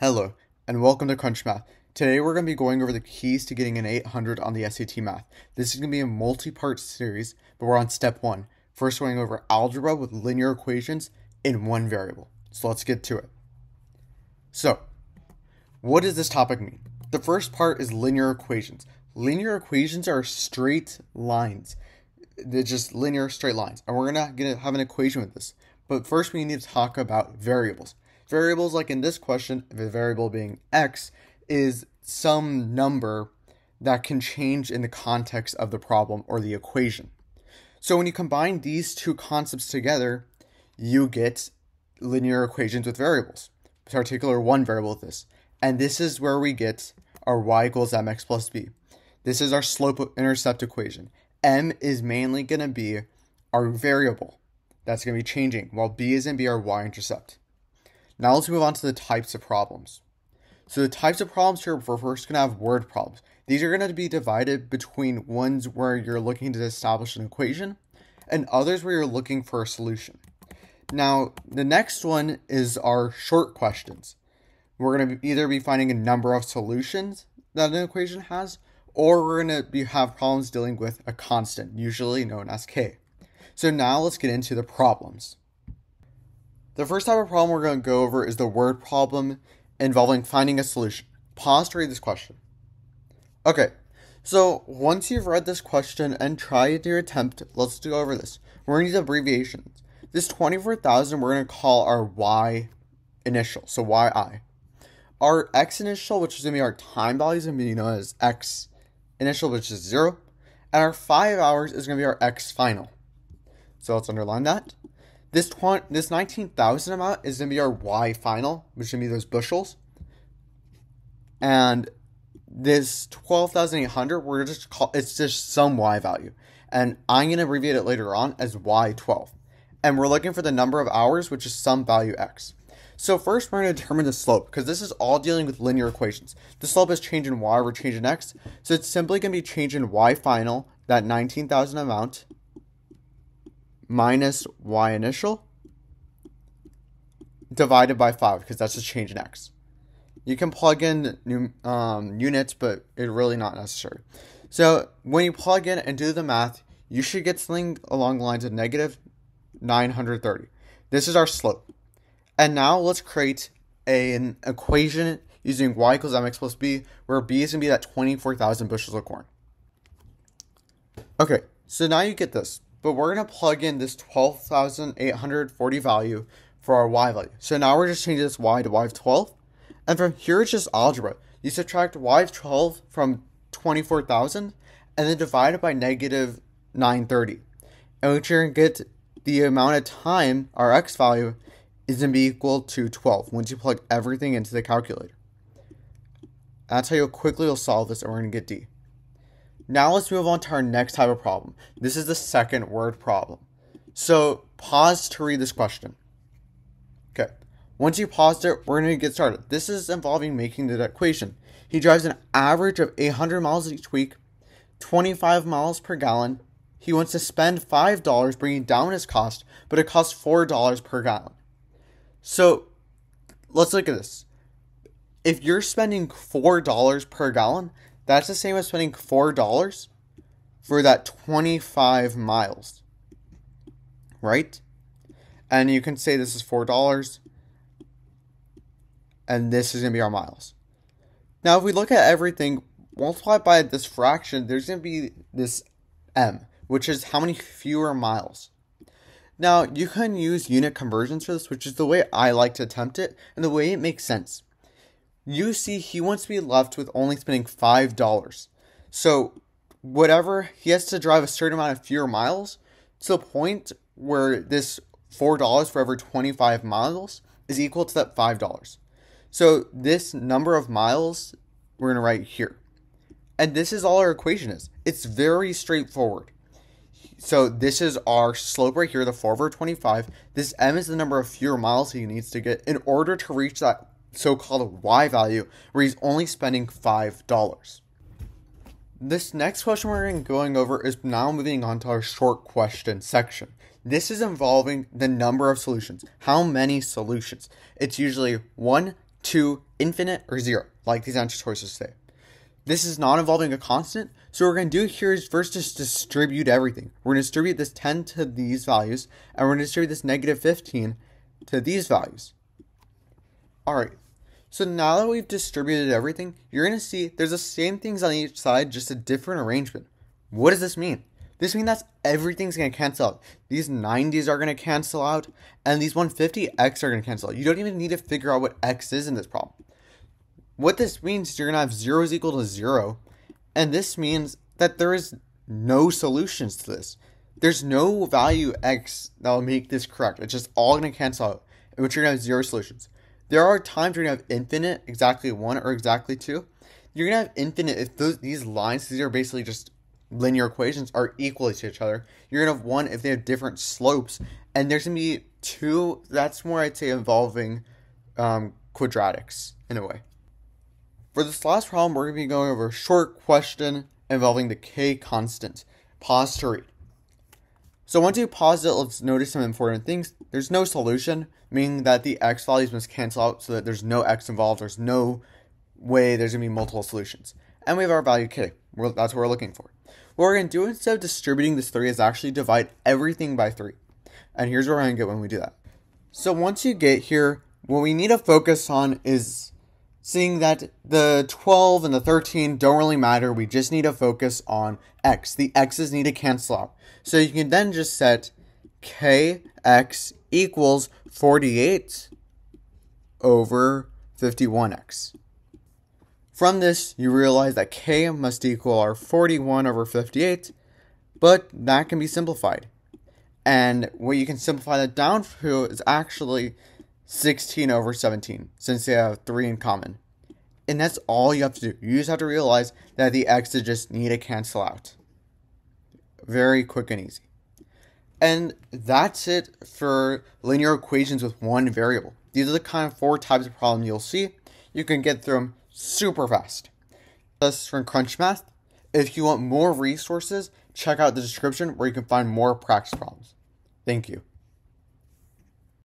Hello, and welcome to Crunch Math. Today we're going to be going over the keys to getting an 800 on the SAT Math. This is going to be a multi-part series, but we're on step one. First, going over algebra with linear equations in one variable. So let's get to it. So, what does this topic mean? The first part is linear equations. Linear equations are straight lines. They're just linear straight lines. And we're going to have an equation with this. But first we need to talk about variables. Variables, like in this question, the variable being x, is some number that can change in the context of the problem or the equation. So when you combine these two concepts together, you get linear equations with variables, particular one variable with this. And this is where we get our y equals mx plus b. This is our slope intercept equation. m is mainly going to be our variable that's going to be changing, while b is going to be our y-intercept. Now let's move on to the types of problems. So the types of problems here, we're first going to have word problems. These are going to be divided between ones where you're looking to establish an equation and others where you're looking for a solution. Now, the next one is our short questions. We're going to either be finding a number of solutions that an equation has, or we're going to be, have problems dealing with a constant, usually known as k. So now let's get into the problems. The first type of problem we're going to go over is the word problem involving finding a solution. Pause to read this question. Okay, so once you've read this question and tried your attempt, let's go over this. We're going to use abbreviations. This 24,000 we're going to call our Y initial, so YI. Our X initial, which is going to be our time value, is going to be known as X initial, which is 0. And our 5 hours is going to be our X final. So let's underline that. This 20, this 19,000 amount is going to be our Y final, which is going to be those bushels. And this 12,800, we're just call it's just some Y value. And I'm going to abbreviate it later on as Y12. And we're looking for the number of hours, which is some value X. So first we're going to determine the slope, because this is all dealing with linear equations. The slope is change in Y, over change in X. So it's simply going to be change in Y final, that 19,000 amount, minus y initial divided by 5 because that's a change in x. You can plug in new um, units, but it's really not necessary. So when you plug in and do the math, you should get something along the lines of negative 930. This is our slope. And now let's create a, an equation using y equals mx plus b, where b is going to be that 24,000 bushels of corn. Okay, so now you get this but we're going to plug in this 12,840 value for our y value. So now we're just changing this y to y of 12. And from here, it's just algebra. You subtract y of 12 from 24,000 and then divide it by negative 930. And what you're going to get the amount of time, our x value, is going to be equal to 12 once you plug everything into the calculator. That's how you'll quickly will solve this and we're going to get D. Now let's move on to our next type of problem. This is the second word problem. So pause to read this question. Okay. Once you paused it, we're going to get started. This is involving making the equation. He drives an average of 800 miles each week, 25 miles per gallon. He wants to spend $5 bringing down his cost, but it costs $4 per gallon. So let's look at this. If you're spending $4 per gallon, that's the same as spending $4 for that 25 miles. Right? And you can say this is $4 and this is going to be our miles. Now, if we look at everything multiplied by this fraction, there's going to be this m, which is how many fewer miles. Now, you can use unit conversions for this, which is the way I like to attempt it and the way it makes sense you see he wants to be left with only spending five dollars. So whatever he has to drive a certain amount of fewer miles to the point where this four dollars for every 25 miles is equal to that five dollars. So this number of miles we're gonna write here. And this is all our equation is. It's very straightforward. So this is our slope right here, the 4 over 25. This m is the number of fewer miles he needs to get in order to reach that so-called Y value where he's only spending $5. This next question we're going over is now moving on to our short question section. This is involving the number of solutions. How many solutions? It's usually one, two, infinite or zero, like these answer choices say. This is not involving a constant, so what we're going to do here is first just distribute everything. We're going to distribute this 10 to these values, and we're going to distribute this negative 15 to these values. Alright, so now that we've distributed everything, you're going to see there's the same things on each side, just a different arrangement. What does this mean? This means that everything's going to cancel out. These 90s are going to cancel out, and these 150x are going to cancel out. You don't even need to figure out what x is in this problem. What this means is you're going to have 0 is equal to 0, and this means that there is no solutions to this. There's no value x that will make this correct. It's just all going to cancel out, which you're going to have zero solutions. There are times you're to have infinite, exactly 1 or exactly 2. You're to have infinite if those these lines, these are basically just linear equations, are equal to each other. You're to have 1 if they have different slopes, and there's to be 2, that's more, I'd say, involving um, quadratics in a way. For this last problem, we're to be going over a short question involving the k constant. Pause to read. So once you pause it, let's notice some important things. There's no solution, meaning that the x values must cancel out so that there's no x involved. There's no way there's going to be multiple solutions. And we have our value k. that's what we're looking for. What we're going to do instead of distributing this 3 is actually divide everything by 3. And here's what we're going to get when we do that. So once you get here, what we need to focus on is seeing that the 12 and the 13 don't really matter. We just need to focus on x. The x's need to cancel out. So you can then just set kx equals 48 over 51x. From this, you realize that k must equal our 41 over 58, but that can be simplified. And what you can simplify that down to is actually 16 over 17, since they have 3 in common. And that's all you have to do. You just have to realize that the x's just need to cancel out. Very quick and easy. And that's it for linear equations with one variable. These are the kind of four types of problems you'll see. You can get through them super fast. That's from Crunch Math. If you want more resources, check out the description where you can find more practice problems. Thank you.